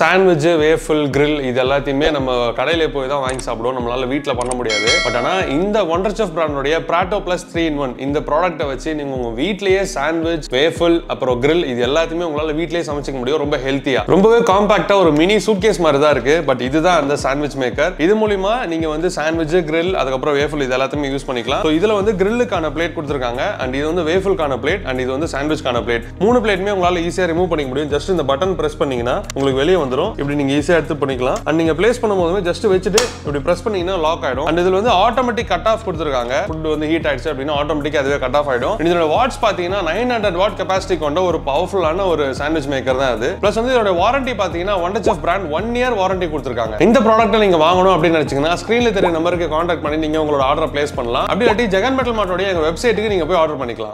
Sandwich waffle grill இது எல்லாத்தையுமே நம்ம கடையில போய் தான் வாங்கி சாப்பிடுவோம். நம்மளால வீட்டில் பண்ண முடியாது. பட் ஆனால் இந்த wonder chef பிராண்டோடைய Prato plus three in one இந்த ப்ராடக்ட்டை வச்சு நீங்கள் உங்கள் வீட்லயே சாண்ட்விச் வேஃபில் அப்புறம் கிரில் இது எல்லாத்தையுமே உங்களால் வீட்லயே சமைச்சிக்க முடியும். ரொம்ப ஹெல்த்தியாக ரொம்பவே காம்பாக்டா ஒரு மினி சூட்கேஸ் மாதிரி தான் இருக்கு. பட் இதுதான் அந்த சாண்ட்விச் மேக்கர் இது மூலியமா நீங்க வந்து சாண்ட்விச் கிரில் அதுக்கப்புறம் வேஃபில் இது எல்லாத்தையுமே யூஸ் பண்ணிக்கலாம். ஸோ இதுல வந்து கிரில்லுக்கான பிளேட் கொடுத்துருக்காங்க. அண்ட் இது வந்து வேஃபிள்கான பிளேட் அண்ட் இது வந்து சாண்ட்விச்கான பிளேட் மூணு பிளேட்டுமே உங்களால ஈஸியாக ரிமூவ் பண்ணிக்க முடியும். ஜஸ்ட் இந்த பட்டன் பிரஸ் பண்ணீங்கன்னா உங்களுக்கு வெளியே வந்துடும் இப்படி நீங்க ஈஸியாக எடுத்து பண்ணிக்கலாம். அண்ட் நீங்க பிளேஸ் பண்ணும்போதுமே ஜஸ்ட் வச்சுட்டு இப்படி பிரஸ் பண்ணீங்கன்னா லாக் ஆயிடும். அண்ட் இதுல வந்து ஆட்டோமேட்டிக் கட் ஆஃப் கொடுத்துருக்காங்க. ஃபுட் வந்து ஹீட் ஆயிடுச்சு அப்படின்னா ஆட்டோமேட்டிக் அதுவே கட் ஆஃப் ஆயிடும் இதோட வாட்ஸ் பாத்தீங்கன்னா நைன் ஹண்ட்ரட் வாட் கெபாசிட்டி கொண்ட ஒரு பவர்ஃபுல்லான ஒரு சாண்ட்விச் மேக்கர் தான் அது. ப்ளஸ் வந்து இதோட வாரண்டி பாத்தீங்கன்னா one of brand one year warranty கொடுத்துருக்காங்க. இந்த ப்ராடக்ட்டை நீங்க வாங்கணும் அப்படின்னு நினைச்சீங்கன்னா ஸ்கிரீன்ல தெரிய நம்பருக்கு கான்டாக்ட் பண்ணி நீங்க உங்களோட ஆர்டர் பிளேஸ் பண்ணலாம். அப்படி இல்லாட்டி ஜெகன் மெட்டல் மார்ட்டோட எங்க வெப்சைட்டுக்கு நீங்க போய் ஆர்டர் பண்ணிக்கலாம்.